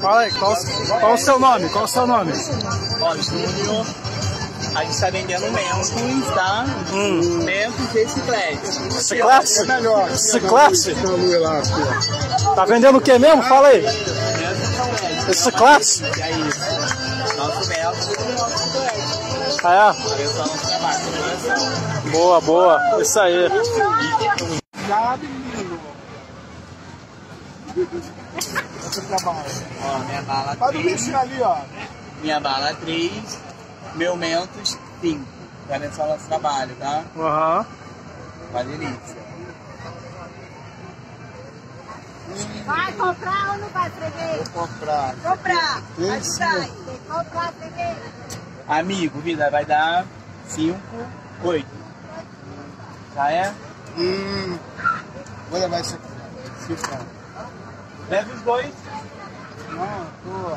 Fala aí, qual, qual o seu nome? Qual o seu nome? Ó, Júnior, a gente tá vendendo mentos, tá? Hum. Mentos e chiclete. Melhor. Eu ver lá, aqui, Tá vendendo o que mesmo? Fala aí. Chiclete. Esse classe? E é isso. Nosso mel chiclete. Ah, é? Atenção. Boa, boa. Isso aí. Já, menino. Você trabalha. Ó, minha bala Faz o 3, bichinho ali, ó. minha bala 3, meu mentos 5. Atenção no nosso trabalho, tá? Aham. Uma delícia. Vai comprar ou não vai, freguês? Vou comprar. Comprar. Vai Esse. sai. Tem que comprar, freguês. Amigo, vida, vai dar 5, 8. Já é? Hum. Vou levar isso aqui. Leve os dois. Não,